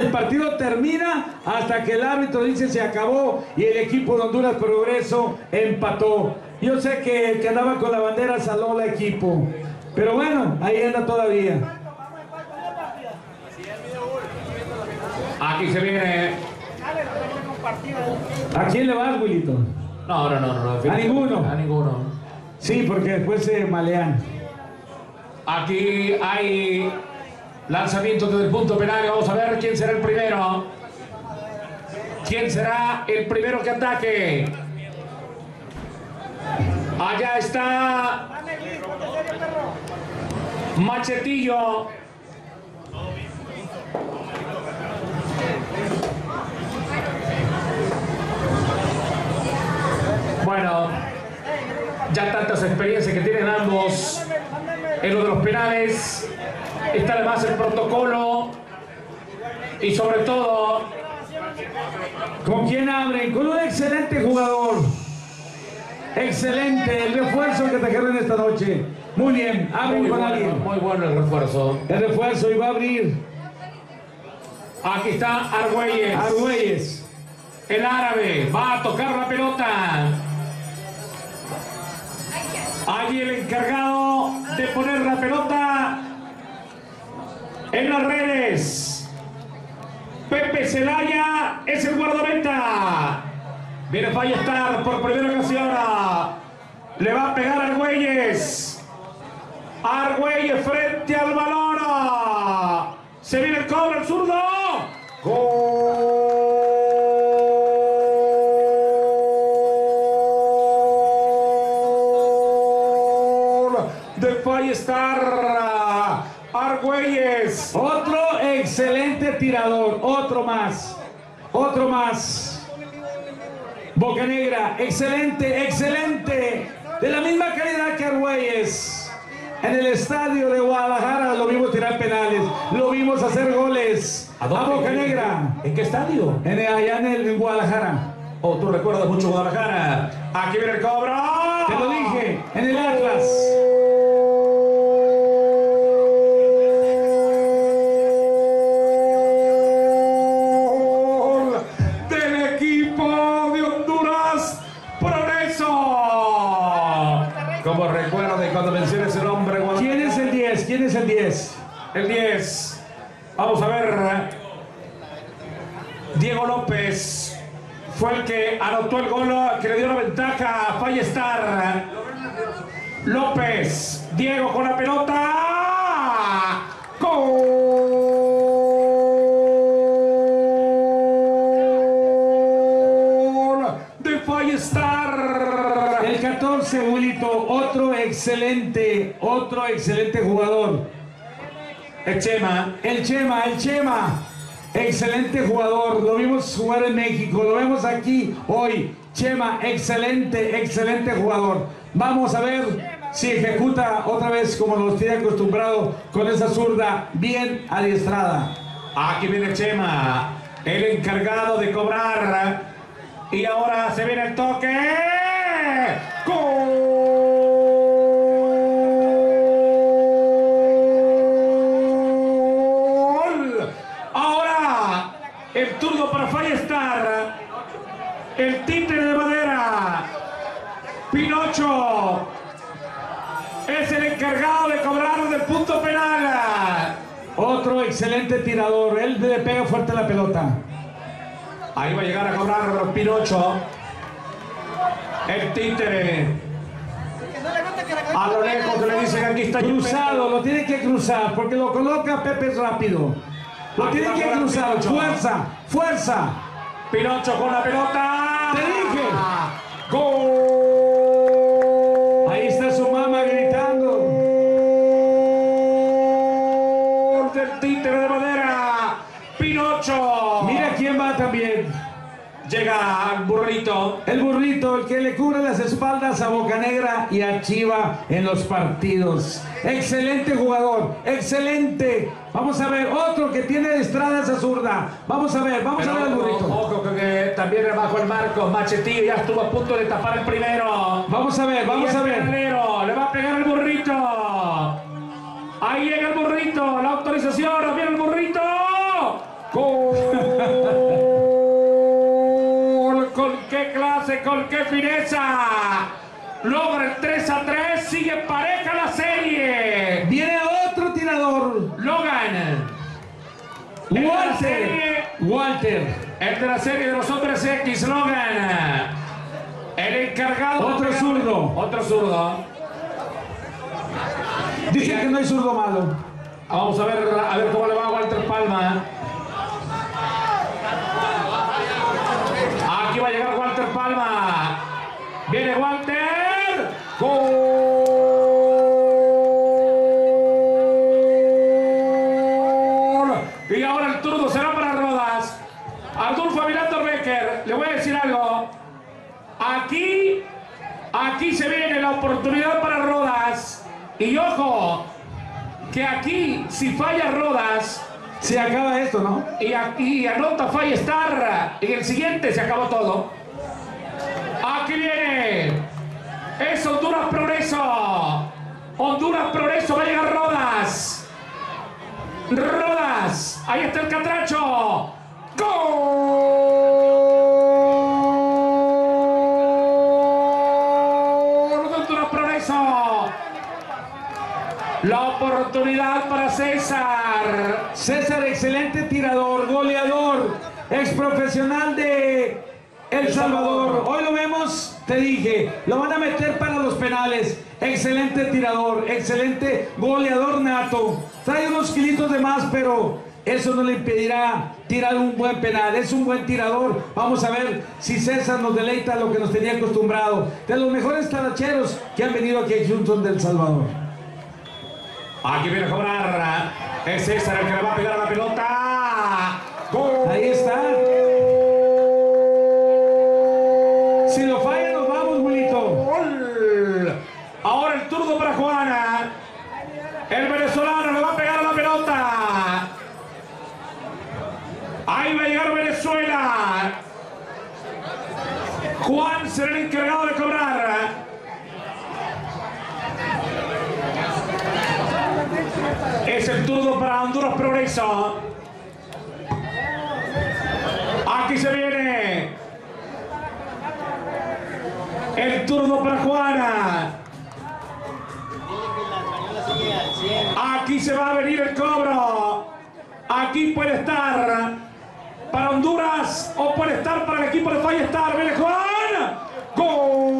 El partido termina hasta que el árbitro dice se acabó y el equipo de Honduras Progreso empató. Yo sé que el que andaba con la bandera saló la equipo, pero bueno, ahí anda todavía. Aquí se viene. ¿A quién le vas, Wilito? No, no, no, no. A ninguno. A ninguno. Sí, porque después se malean. Aquí hay lanzamiento desde el punto penal. Vamos a ver quién será el primero. ¿Quién será el primero que ataque? Allá está Machetillo. Bueno, ya tantas experiencias que tienen ambos en lo los penales. Está además el protocolo y sobre todo ¿Con quién abren? Con un excelente jugador. Excelente, el refuerzo que trajeron esta noche. Muy bien, abren muy con bueno, alguien. muy bueno el refuerzo. El refuerzo y va a abrir Aquí está Argüelles. Argüelles. El árabe va a tocar la pelota. Allí el encargado de poner la pelota en las redes. Pepe Celaya es el guardameta. Viene Ballestar por primera ocasión. Le va a pegar a Argüelles. Argüelles frente al balón. Se viene el cobro, el zurdo. Gol de Ballestar. Argüelles. Otro excelente tirador, otro más, otro más. Boca Negra, excelente, excelente, de la misma calidad que Argüelles. En el estadio de Guadalajara lo vimos tirar penales, lo vimos hacer goles. A, Boca Negra, ¿En qué estadio? en, allá en, el, en Guadalajara. Oh, tú recuerdas mucho Guadalajara. Aquí viene el cobro. Te lo dije, en el Atlas. Como recuerda y cuando menciones el nombre. ¿Quién es el 10? ¿Quién es el 10? El 10. Vamos a ver. Diego López fue el que anotó el gol que le dio la ventaja a Fallestar. López. Diego con la pelota. Excelente, otro excelente jugador. El Chema. El Chema, el Chema, excelente jugador. Lo vimos jugar en México, lo vemos aquí hoy. Chema, excelente, excelente jugador. Vamos a ver si ejecuta otra vez como nos tiene acostumbrado con esa zurda bien adiestrada. Aquí viene Chema, el encargado de cobrar. Y ahora se viene el toque. ¡Gol! Ahora el turno para Fallestar. El títere de madera. Pinocho. Es el encargado de cobrar del punto penal. Otro excelente tirador, él le pega fuerte la pelota. Ahí va a llegar a cobrar Pinocho. El títere. A lo lejos que le dicen aquí está Cruzado, lo tiene que cruzar, porque lo coloca Pepe rápido. Lo Aquí tiene que cruzar, Pinocho. fuerza, fuerza. Pinocho con la pelota. Te dije. Gol. Mira quién va también. Llega el burrito. El burrito, el que le cubre las espaldas a Bocanegra y a Chiva en los partidos. Excelente jugador, excelente. Vamos a ver, otro que tiene estradas a zurda. Vamos a ver, vamos a ver al burrito. Ojo, que también rebajo el marco. Machetillo ya estuvo a punto de tapar el primero. Vamos a ver, vamos a ver. Primero, le va a pegar el burrito. Ahí llega el burrito, la autorización, viene el burrito. Gol. ¿Con qué clase? ¿Con qué fineza? Logra el 3 a 3. Sigue pareja la serie. Viene otro tirador. Logan. Walter. serie- Walter. El de la serie de los hombres X, Logan. El encargado. Otro zurdo. Otro zurdo. Dicen que no hay zurdo malo. Vamos a ver, a ver cómo le va a Walter Palma. Aquí va a llegar Walter Palma. Viene Walter. Gol. Y ahora el turno será para Rodas. Mirando Becker. Le voy a decir algo. Aquí, aquí se viene la oportunidad para Rodas. Y ojo, que aquí, si falla Rodas Se acaba esto, ¿no? y aquí anota Falla Star, en el siguiente se acabó todo. Aquí viene. Es Honduras Progreso. Honduras Progreso va a llegar Rodas. Rodas. Ahí está el catracho. Gol La oportunidad para César. César, excelente tirador, goleador, ex profesional de El Salvador. Hoy lo vemos, te dije, lo van a meter para los penales. Excelente tirador, excelente goleador nato. Trae unos kilitos de más, pero eso no le impedirá tirar un buen penal. Es un buen tirador. Vamos a ver si César nos deleita lo que nos tenía acostumbrado. De los mejores taracheros que han venido aquí a Houston del Salvador. Aquí viene a cobrar. Es César el que le va a pegar la pelota. ¡Gol! Ahí está. Si lo falla, nos vamos. Gol. Ahora el turno para Juana. El venezolano le va a pegar la pelota. Ahí va a llegar Venezuela. Juan será el encargado de cobrar. Es el turno para Honduras Progreso. Aquí se viene. El turno para Juana. Aquí se va a venir el cobro. Aquí puede estar para Honduras o puede estar para el equipo de Fallestar. Viene Juan. ¡Gol!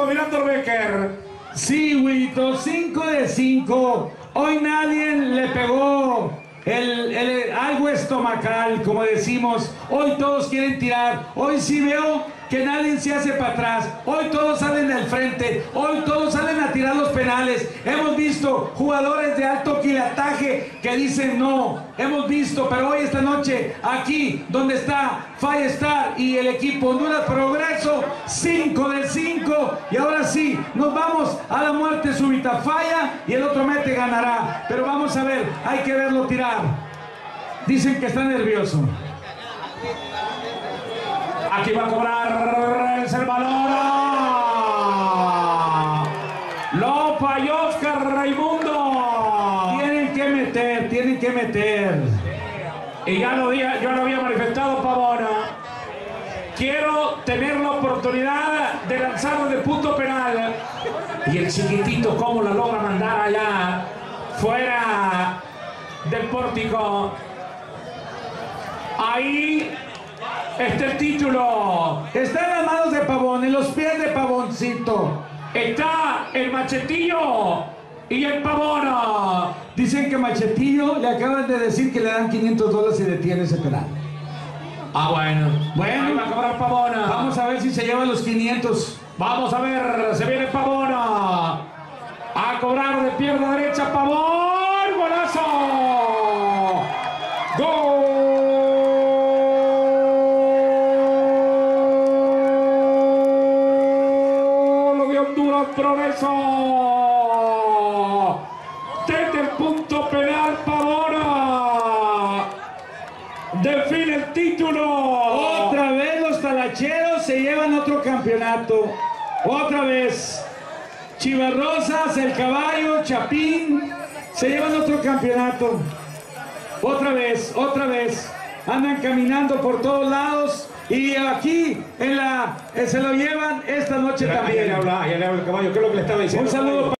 5. Ardulfo Mirando Becker. Sí, Julito, 5 de 5. Hoy nadie le pegó el- algo estomacal, como decimos. Hoy todos quieren tirar. Hoy sí veo que nadie se hace para atrás. Hoy todos salen al frente. Hoy todos salen a tirar los penales. Hemos visto jugadores de alto quilataje que dicen no. Hemos pero hoy esta noche, aquí donde está Fire Star y el equipo Honduras Progreso, 5 de 5. Y ahora sí, nos vamos a la muerte súbita. Falla y el otro mete ganará. Pero vamos a ver, hay que verlo tirar. Dicen que está nervioso. Aquí va a cobrar el Salvador. Lo falló Oscar Raimundo. Tienen que meter, tienen que meter. Y ya lo, había, yo lo había manifestado, Pavona. Quiero tener la oportunidad de lanzarlo de punto penal. Y el chiquitito, cómo la logra mandar allá, fuera del pórtico. Ahí está el título. Está en las manos de Pavón, en los pies de Pavoncito. Está el machetillo y el pavona. Dicen que Machetillo le acaban de decir que le dan 500 dólares y detiene ese penal. Ah, bueno. Bueno. Va a cobrar pavona. Vamos a ver si se lleva los 500. Vamos a ver, se viene Pavona. A cobrar de pierna derecha, Pavón. ¡Golazo! ¡Gol Honduras Progreso! Desde el punto penal, Pavona. Título. Otra vez los talacheros se llevan otro campeonato. Otra vez. Chivarrosas, el caballo, Chapín, se llevan otro campeonato. Otra vez, otra vez. Andan caminando por todos lados y aquí en la, eh, se lo llevan esta noche Ya, ya también. le habla, ya le habla el caballo. ¿Qué es lo que le estaba diciendo? Un saludo.